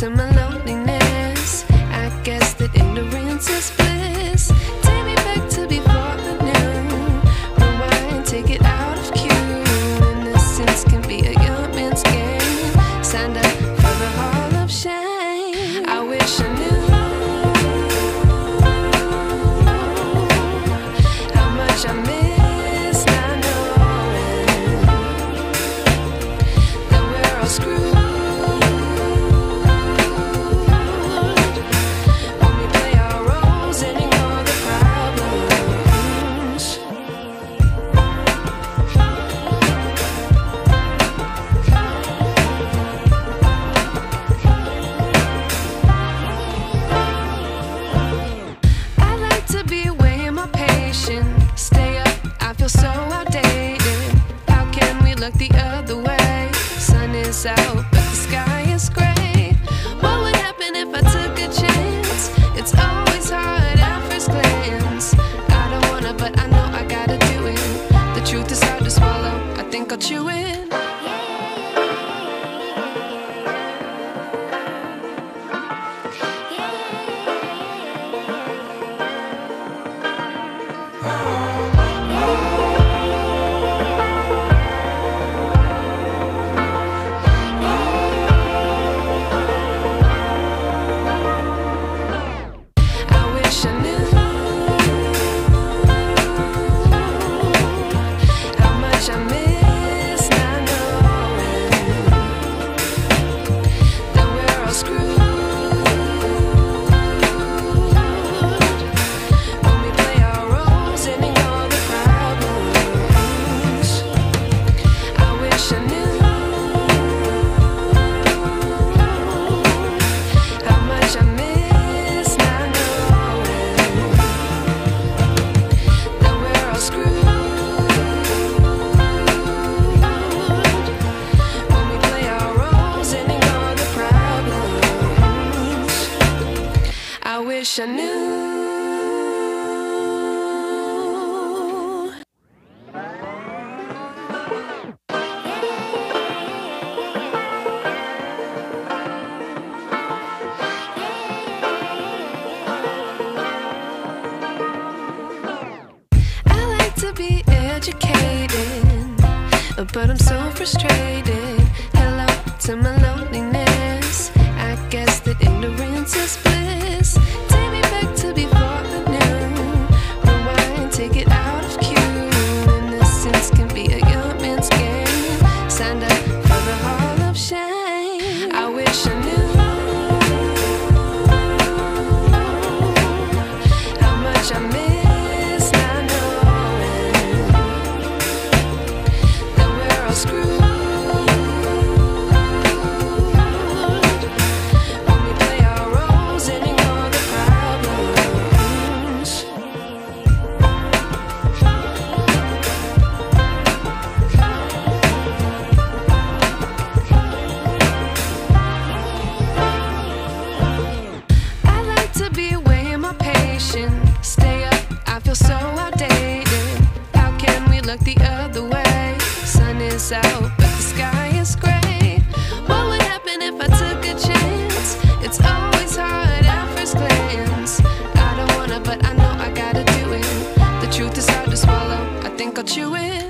Similar. my life. frustrated. Hello to my loneliness. I guess that ignorance is bliss. you in.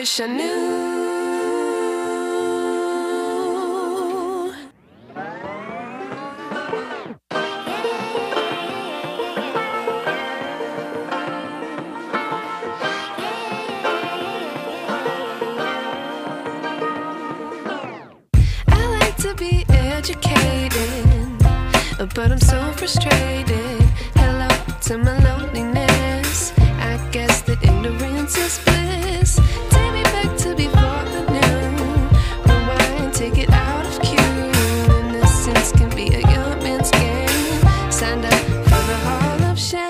wish I knew. I like to be educated, but I'm so frustrated. Hello to my loneliness. I guess that ignorance is. Signed up for the Hall of Shame.